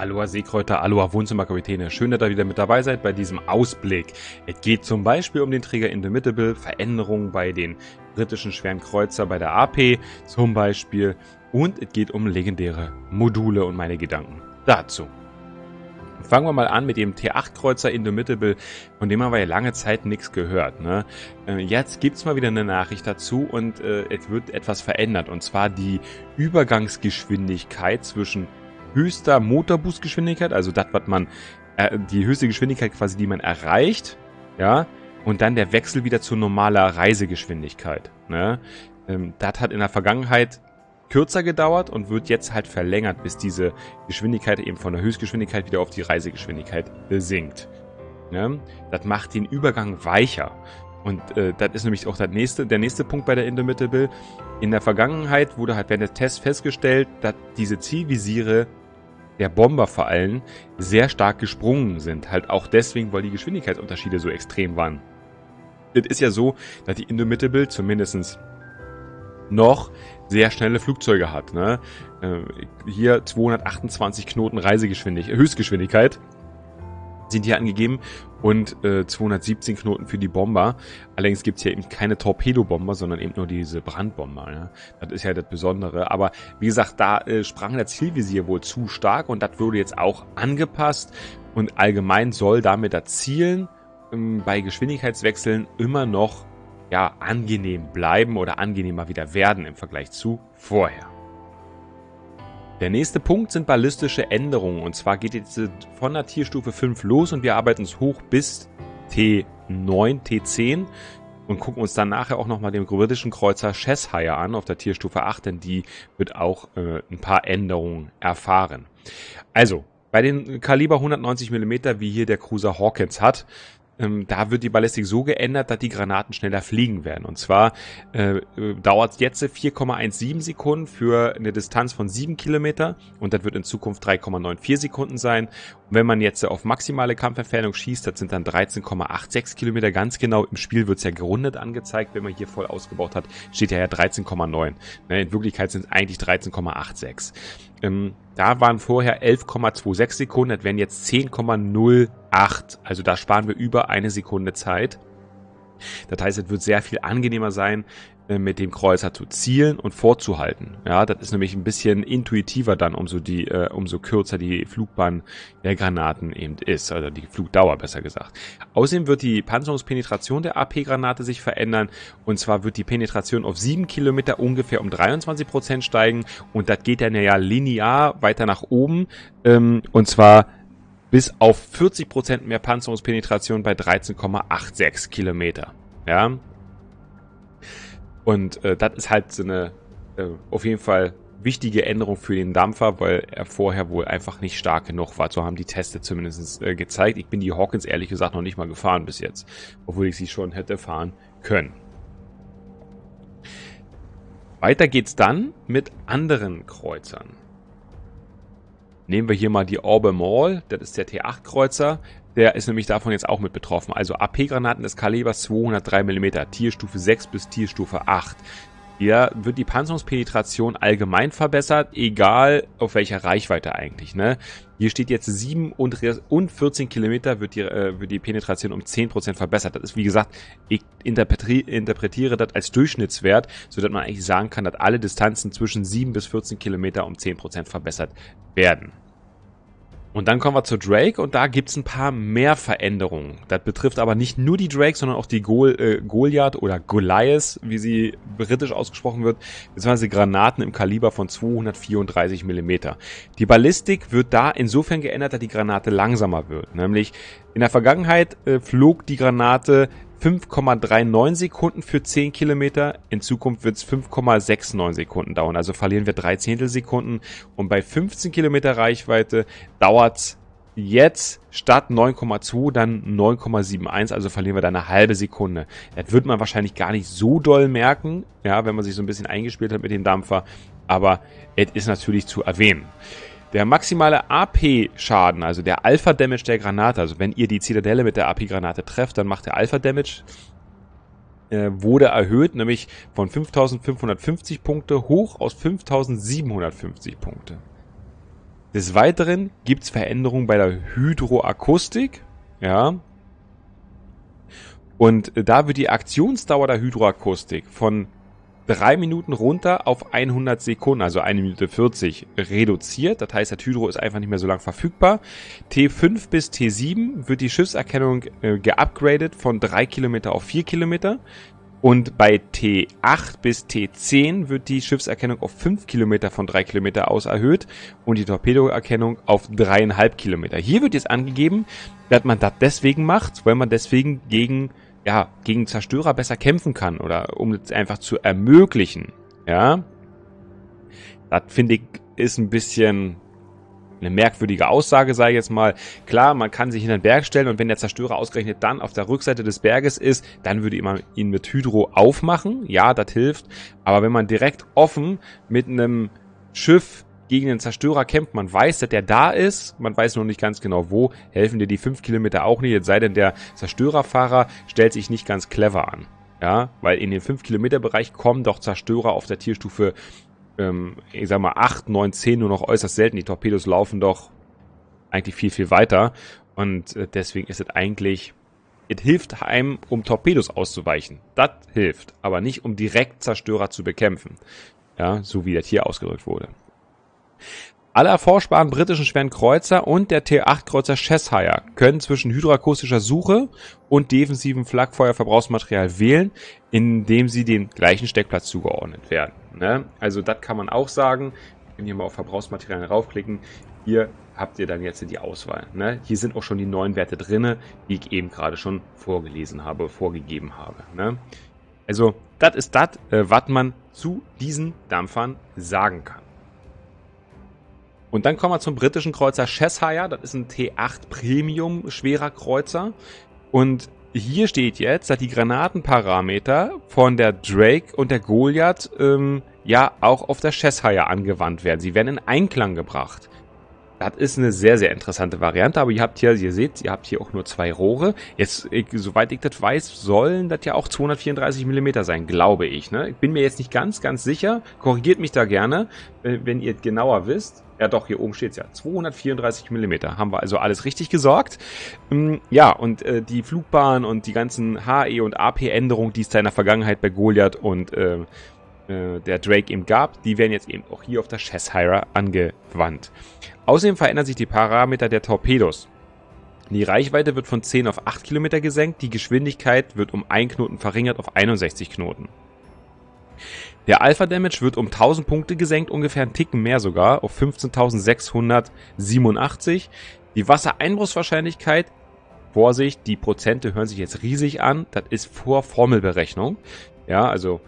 Aloha Seekräuter, Aloha Wohnzimmerkapitäne. Schön, dass ihr wieder mit dabei seid bei diesem Ausblick. Es geht zum Beispiel um den Träger Indomitable, Veränderungen bei den britischen schweren Kreuzer bei der AP zum Beispiel. Und es geht um legendäre Module und meine Gedanken dazu. Fangen wir mal an mit dem T8-Kreuzer Indomitable, von dem haben wir ja lange Zeit nichts gehört. Ne? Äh, jetzt gibt's mal wieder eine Nachricht dazu und äh, es wird etwas verändert. Und zwar die Übergangsgeschwindigkeit zwischen höchster Motorboostgeschwindigkeit, also das, was man, äh, die höchste Geschwindigkeit quasi, die man erreicht, ja, und dann der Wechsel wieder zu normaler Reisegeschwindigkeit. Ne? Ähm, das hat in der Vergangenheit kürzer gedauert und wird jetzt halt verlängert, bis diese Geschwindigkeit eben von der Höchstgeschwindigkeit wieder auf die Reisegeschwindigkeit sinkt. Ne? Das macht den Übergang weicher. Und äh, das ist nämlich auch das nächste, der nächste Punkt bei der Indomitable. In der Vergangenheit wurde halt während des Tests festgestellt, dass diese Zielvisiere der Bomber vor allem sehr stark gesprungen sind. Halt auch deswegen, weil die Geschwindigkeitsunterschiede so extrem waren. Es ist ja so, dass die Indomitable zumindestens noch sehr schnelle Flugzeuge hat. Ne? Äh, hier 228 Knoten Reisegeschwindigkeit, Höchstgeschwindigkeit sind hier angegeben und äh, 217 Knoten für die Bomber. Allerdings gibt's hier eben keine Torpedobomber, sondern eben nur diese Brandbomber. Ne? Das ist ja das Besondere. Aber wie gesagt, da äh, sprang der Zielvisier wohl zu stark und das wurde jetzt auch angepasst. Und allgemein soll damit das Zielen ähm, bei Geschwindigkeitswechseln immer noch ja, angenehm bleiben oder angenehmer wieder werden im Vergleich zu vorher. Der nächste Punkt sind ballistische Änderungen. Und zwar geht jetzt von der Tierstufe 5 los und wir arbeiten es hoch bis T9, T10 und gucken uns dann nachher auch nochmal den britischen Kreuzer Cheshire an auf der Tierstufe 8, denn die wird auch äh, ein paar Änderungen erfahren. Also, bei den Kaliber 190 mm, wie hier der Cruiser Hawkins hat, ähm, da wird die Ballistik so geändert, dass die Granaten schneller fliegen werden. Und zwar äh, dauert es jetzt 4,17 Sekunden für eine Distanz von 7 Kilometer und das wird in Zukunft 3,94 Sekunden sein. Und wenn man jetzt auf maximale Kampfentfernung schießt, das sind dann 13,86 Kilometer. Ganz genau im Spiel wird es ja gerundet angezeigt, wenn man hier voll ausgebaut hat, steht ja ja 13,9. Ne, in Wirklichkeit sind es eigentlich 13,86. Ähm, da waren vorher 11,26 Sekunden, das wären jetzt 10,08. Also da sparen wir über eine Sekunde Zeit. Das heißt, es wird sehr viel angenehmer sein, mit dem Kreuzer zu zielen und vorzuhalten. Ja, das ist nämlich ein bisschen intuitiver dann, umso die, äh, umso kürzer die Flugbahn der Granaten eben ist, also die Flugdauer besser gesagt. Außerdem wird die Panzerungspenetration der AP-Granate sich verändern und zwar wird die Penetration auf 7 Kilometer ungefähr um 23 Prozent steigen und das geht dann ja linear weiter nach oben ähm, und zwar bis auf 40 Prozent mehr Panzerungspenetration bei 13,86 Kilometer. Ja, und äh, das ist halt so eine äh, auf jeden Fall wichtige Änderung für den Dampfer, weil er vorher wohl einfach nicht stark genug war. So haben die Teste zumindest äh, gezeigt. Ich bin die Hawkins ehrlich gesagt noch nicht mal gefahren bis jetzt, obwohl ich sie schon hätte fahren können. Weiter geht's dann mit anderen Kreuzern. Nehmen wir hier mal die Orbe Mall, das ist der T8-Kreuzer. Der ist nämlich davon jetzt auch mit betroffen. Also AP-Granaten des Kalibers 203 mm, Tierstufe 6 bis Tierstufe 8. Hier wird die Panzerungspenetration allgemein verbessert, egal auf welcher Reichweite eigentlich. Ne? Hier steht jetzt 7 und, 14 Kilometer wird die, äh, wird die Penetration um 10% verbessert. Das ist wie gesagt, ich interpretiere das als Durchschnittswert, sodass man eigentlich sagen kann, dass alle Distanzen zwischen 7 bis 14 Kilometer um 10% verbessert werden. Und dann kommen wir zu Drake und da gibt's ein paar mehr Veränderungen. Das betrifft aber nicht nur die Drake, sondern auch die Gol äh, Goliath oder Goliath, wie sie britisch ausgesprochen wird, beziehungsweise Granaten im Kaliber von 234 mm. Die Ballistik wird da insofern geändert, dass die Granate langsamer wird. Nämlich in der Vergangenheit äh, flog die Granate 5,39 Sekunden für 10 Kilometer. In Zukunft wird es 5,69 Sekunden dauern. Also verlieren wir 3 Zehntelsekunden. Und bei 15 Kilometer Reichweite dauert es jetzt statt 9,2 dann 9,71, also verlieren wir da eine halbe Sekunde. Das wird man wahrscheinlich gar nicht so doll merken, ja, wenn man sich so ein bisschen eingespielt hat mit dem Dampfer, aber es ist natürlich zu erwähnen. Der maximale AP-Schaden, also der Alpha-Damage der Granate, also wenn ihr die Zitadelle mit der AP-Granate trefft, dann macht der Alpha-Damage, äh, wurde erhöht, nämlich von 5550 Punkte hoch aus 5750 Punkte. Des Weiteren gibt es Veränderungen bei der Hydroakustik. Ja. Und da wird die Aktionsdauer der Hydroakustik von drei Minuten runter auf 100 Sekunden, also eine Minute 40, reduziert. Das heißt, der Hydro ist einfach nicht mehr so lang verfügbar. T5 bis T7 wird die Schiffserkennung äh, geupgradet von drei Kilometer auf vier Kilometer. Und bei T8 bis T10 wird die Schiffserkennung auf 5 Kilometer von 3 Kilometer aus erhöht und die Torpedoerkennung auf 3,5 Kilometer. Hier wird jetzt angegeben, dass man das deswegen macht, weil man deswegen gegen, ja, gegen Zerstörer besser kämpfen kann oder um es einfach zu ermöglichen. Ja. Das finde ich ist ein bisschen eine merkwürdige Aussage, sei jetzt mal. Klar, man kann sich in den Berg stellen und wenn der Zerstörer ausgerechnet dann auf der Rückseite des Berges ist, dann würde man ihn mit Hydro aufmachen. Ja, das hilft. Aber wenn man direkt offen mit einem Schiff gegen den Zerstörer kämpft, man weiß, dass der da ist, man weiß noch nicht ganz genau wo, helfen dir die fünf Kilometer auch nicht, es sei denn der Zerstörerfahrer stellt sich nicht ganz clever an. Ja, weil in den 5 Kilometer Bereich kommen doch Zerstörer auf der Tierstufe ähm, ich sag mal, 8, 9, 10 nur noch äußerst selten. Die Torpedos laufen doch eigentlich viel, viel weiter. Und äh, deswegen ist es eigentlich, es hilft einem, um Torpedos auszuweichen. Das hilft, aber nicht, um direkt Zerstörer zu bekämpfen. Ja, so wie das hier ausgedrückt wurde. Alle erforschbaren britischen schweren Kreuzer und der T8-Kreuzer Cheshire können zwischen hydroakustischer Suche und defensivem Flakfeuerverbrauchsmaterial wählen, indem sie dem gleichen Steckplatz zugeordnet werden. Ne? Also das kann man auch sagen. Wir hier mal auf Verbrauchsmaterialien raufklicken. Hier habt ihr dann jetzt die Auswahl. Ne? Hier sind auch schon die neuen Werte drin, die ich eben gerade schon vorgelesen habe, vorgegeben habe. Ne? Also das ist das, äh, was man zu diesen Dampfern sagen kann. Und dann kommen wir zum britischen Kreuzer Cheshire. Das ist ein T8 Premium schwerer Kreuzer. Und hier steht jetzt, dass die Granatenparameter von der Drake und der Goliath ähm, ja auch auf der Cheshire angewandt werden. Sie werden in Einklang gebracht. Das ist eine sehr, sehr interessante Variante, aber ihr habt hier, ihr seht, ihr habt hier auch nur zwei Rohre. Jetzt, ich, soweit ich das weiß, sollen das ja auch 234 Millimeter sein, glaube ich. Ne? Ich bin mir jetzt nicht ganz, ganz sicher. Korrigiert mich da gerne, äh, wenn ihr genauer wisst. Ja doch, hier oben steht es ja. 234 Millimeter. Haben wir also alles richtig gesorgt. Ähm, ja, und äh, die Flugbahn und die ganzen HE und AP-Änderungen, die es da in der Vergangenheit bei Goliath und äh, äh, der Drake eben gab, die werden jetzt eben auch hier auf der Cheshire angewandt. Außerdem verändern sich die Parameter der Torpedos. Die Reichweite wird von 10 auf 8 Kilometer gesenkt, die Geschwindigkeit wird um 1 Knoten verringert auf 61 Knoten. Der Alpha Damage wird um 1000 Punkte gesenkt, ungefähr einen Ticken mehr sogar, auf 15.687. Die Wassereinbruchswahrscheinlichkeit, Vorsicht, die Prozente hören sich jetzt riesig an, das ist vor Formelberechnung. Ja, also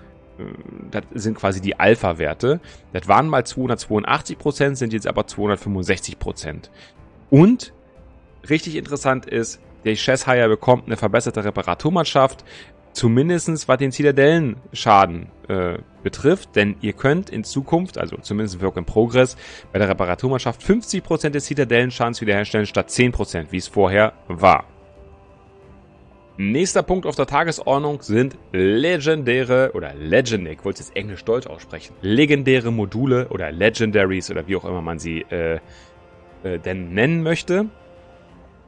das sind quasi die Alpha-Werte. Das waren mal 282%, sind jetzt aber 265%. Und richtig interessant ist, der Cheshire bekommt eine verbesserte Reparaturmannschaft, zumindest was den Zitadellenschaden äh, betrifft, denn ihr könnt in Zukunft, also zumindest Work in Progress, bei der Reparaturmannschaft 50% des Zitadellenschadens wiederherstellen statt 10%, wie es vorher war. Nächster Punkt auf der Tagesordnung sind legendäre oder legendary, ich wollte es jetzt englisch deutsch aussprechen, legendäre Module oder Legendaries oder wie auch immer man sie äh, äh, denn nennen möchte.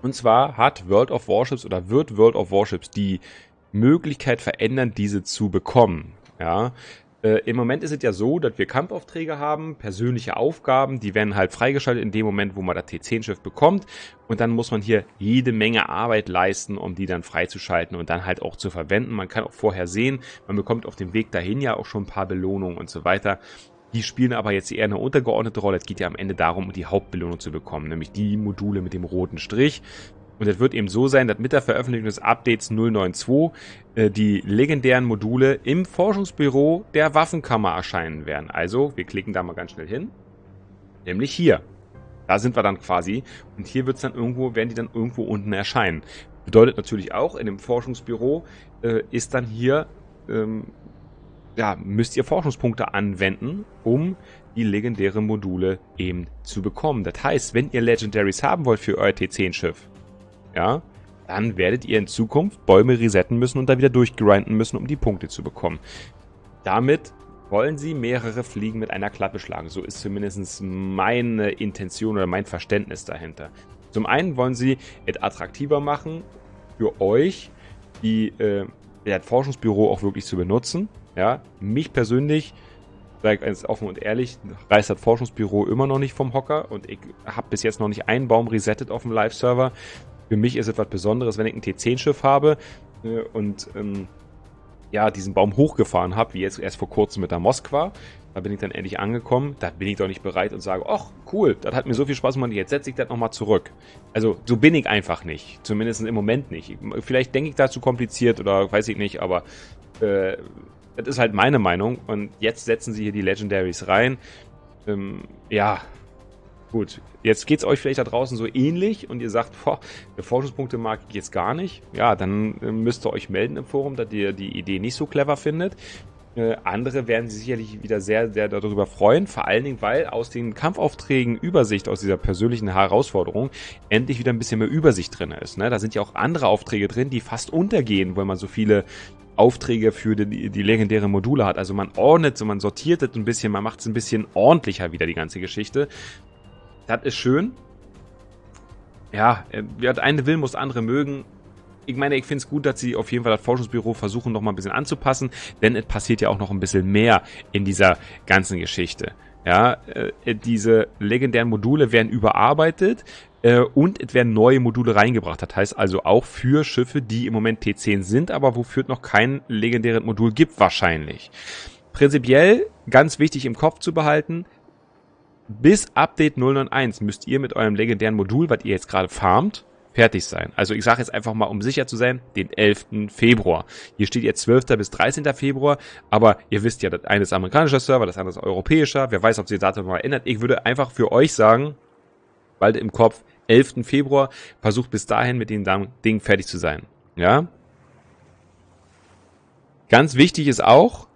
Und zwar hat World of Warships oder wird World of Warships die Möglichkeit verändern, diese zu bekommen. Ja, äh, Im Moment ist es ja so, dass wir Kampfaufträge haben, persönliche Aufgaben, die werden halt freigeschaltet in dem Moment, wo man das T10-Schiff bekommt. Und dann muss man hier jede Menge Arbeit leisten, um die dann freizuschalten und dann halt auch zu verwenden. Man kann auch vorher sehen, man bekommt auf dem Weg dahin ja auch schon ein paar Belohnungen und so weiter. Die spielen aber jetzt eher eine untergeordnete Rolle. Es geht ja am Ende darum, die Hauptbelohnung zu bekommen, nämlich die Module mit dem roten Strich. Und es wird eben so sein, dass mit der Veröffentlichung des Updates 092 äh, die legendären Module im Forschungsbüro der Waffenkammer erscheinen werden. Also, wir klicken da mal ganz schnell hin. Nämlich hier. Da sind wir dann quasi. Und hier wird's dann irgendwo, werden die dann irgendwo unten erscheinen. Bedeutet natürlich auch, in dem Forschungsbüro äh, ist dann hier, ähm, ja, müsst ihr Forschungspunkte anwenden, um die legendären Module eben zu bekommen. Das heißt, wenn ihr Legendaries haben wollt für euer T10-Schiff, ja, dann werdet ihr in Zukunft Bäume resetten müssen und da wieder durchgrinden müssen, um die Punkte zu bekommen. Damit wollen sie mehrere Fliegen mit einer Klappe schlagen. So ist zumindest meine Intention oder mein Verständnis dahinter. Zum einen wollen sie es attraktiver machen für euch, die, äh, das Forschungsbüro auch wirklich zu benutzen. Ja, mich persönlich, sage ganz offen und ehrlich, reißt das Forschungsbüro immer noch nicht vom Hocker und ich habe bis jetzt noch nicht einen Baum resettet auf dem Live-Server. Für mich ist es etwas Besonderes, wenn ich ein T10-Schiff habe äh, und ähm, ja, diesen Baum hochgefahren habe, wie jetzt erst vor kurzem mit der Moskwa. Da bin ich dann endlich angekommen. Da bin ich doch nicht bereit und sage, ach, cool, das hat mir so viel Spaß gemacht, jetzt setze ich das nochmal zurück. Also, so bin ich einfach nicht. Zumindest im Moment nicht. Vielleicht denke ich da zu kompliziert oder weiß ich nicht, aber äh, das ist halt meine Meinung. Und jetzt setzen sie hier die Legendaries rein. Ähm, ja, Gut, jetzt geht es euch vielleicht da draußen so ähnlich und ihr sagt, boah, Forschungspunkte mag ich jetzt gar nicht. Ja, dann äh, müsst ihr euch melden im Forum, dass ihr die Idee nicht so clever findet. Äh, andere werden sich sicherlich wieder sehr, sehr darüber freuen, vor allen Dingen, weil aus den Kampfaufträgen Übersicht, aus dieser persönlichen Herausforderung, endlich wieder ein bisschen mehr Übersicht drin ist. Ne? Da sind ja auch andere Aufträge drin, die fast untergehen, weil man so viele Aufträge für die, die legendären Module hat. Also man ordnet, so man sortiert es ein bisschen, man macht es ein bisschen ordentlicher wieder, die ganze Geschichte. Das ist schön. Ja, äh, wer eine will, muss andere mögen. Ich meine, ich finde es gut, dass sie auf jeden Fall das Forschungsbüro versuchen, noch mal ein bisschen anzupassen, denn es passiert ja auch noch ein bisschen mehr in dieser ganzen Geschichte. Ja, äh, diese legendären Module werden überarbeitet äh, und es werden neue Module reingebracht. Das heißt also auch für Schiffe, die im Moment T10 sind, aber wofür es noch kein legendäres Modul gibt, wahrscheinlich. Prinzipiell ganz wichtig im Kopf zu behalten, bis Update 091 müsst ihr mit eurem legendären Modul, was ihr jetzt gerade farmt, fertig sein. Also ich sage jetzt einfach mal, um sicher zu sein, den 11. Februar. Hier steht jetzt 12. bis 13. Februar, aber ihr wisst ja, das eine ist amerikanischer Server, das andere ist europäischer. Wer weiß, ob sich das Datum mal ändert. Ich würde einfach für euch sagen, bald im Kopf, 11. Februar, versucht bis dahin mit dem Ding fertig zu sein. Ja? Ganz wichtig ist auch,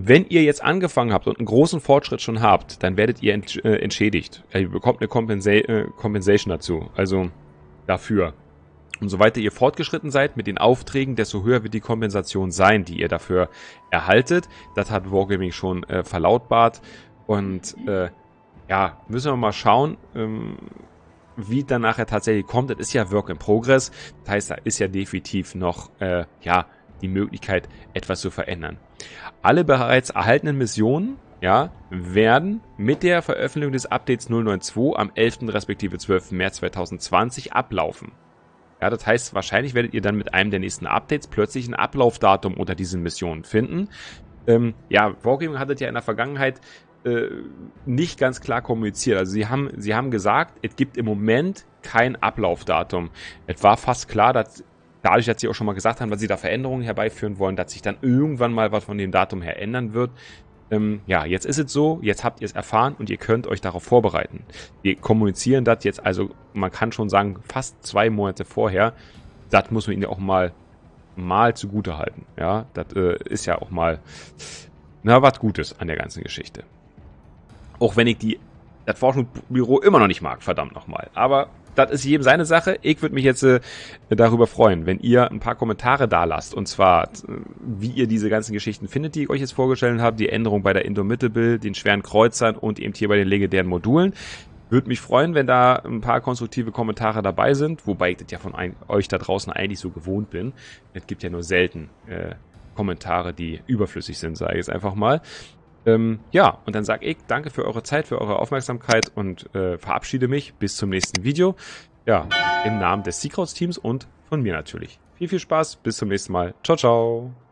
wenn ihr jetzt angefangen habt und einen großen Fortschritt schon habt, dann werdet ihr ent äh, entschädigt. Ihr bekommt eine Compensa äh, Compensation dazu, also dafür. Umso weiter ihr fortgeschritten seid mit den Aufträgen, desto höher wird die Kompensation sein, die ihr dafür erhaltet. Das hat Wargaming schon äh, verlautbart. Und äh, ja, müssen wir mal schauen, ähm, wie dann nachher tatsächlich kommt. Das ist ja Work in Progress. Das heißt, da ist ja definitiv noch, äh, ja, die Möglichkeit, etwas zu verändern. Alle bereits erhaltenen Missionen ja, werden mit der Veröffentlichung des Updates 092 am 11. respektive 12. März 2020 ablaufen. Ja, das heißt, wahrscheinlich werdet ihr dann mit einem der nächsten Updates plötzlich ein Ablaufdatum unter diesen Missionen finden. Ähm, ja, Wargaming hat es ja in der Vergangenheit äh, nicht ganz klar kommuniziert. Also sie haben, sie haben gesagt, es gibt im Moment kein Ablaufdatum. Es war fast klar, dass dadurch, dass sie auch schon mal gesagt haben, dass sie da Veränderungen herbeiführen wollen, dass sich dann irgendwann mal was von dem Datum her ändern wird. Ähm, ja, jetzt ist es so, jetzt habt ihr es erfahren und ihr könnt euch darauf vorbereiten. Wir kommunizieren das jetzt also, man kann schon sagen, fast zwei Monate vorher. Das muss man ihnen ja auch mal, mal zugute halten. Ja, das äh, ist ja auch mal, na, was Gutes an der ganzen Geschichte. Auch wenn ich die, das Forschungsbüro immer noch nicht mag, verdammt nochmal. Aber das ist jedem seine Sache. Ich würde mich jetzt äh, darüber freuen, wenn ihr ein paar Kommentare da lasst. Und zwar, äh, wie ihr diese ganzen Geschichten findet, die ich euch jetzt vorgestellt habe. Die Änderung bei der Indomitable, den schweren Kreuzern und eben hier bei den legendären Modulen. Würde mich freuen, wenn da ein paar konstruktive Kommentare dabei sind, wobei ich das ja von ein, euch da draußen eigentlich so gewohnt bin. Es gibt ja nur selten äh, Kommentare, die überflüssig sind, sage ich jetzt einfach mal. Ähm, ja, und dann sage ich danke für eure Zeit, für eure Aufmerksamkeit und äh, verabschiede mich bis zum nächsten Video. Ja, im Namen des Seakrauts-Teams und von mir natürlich. Viel, viel Spaß, bis zum nächsten Mal. Ciao, ciao.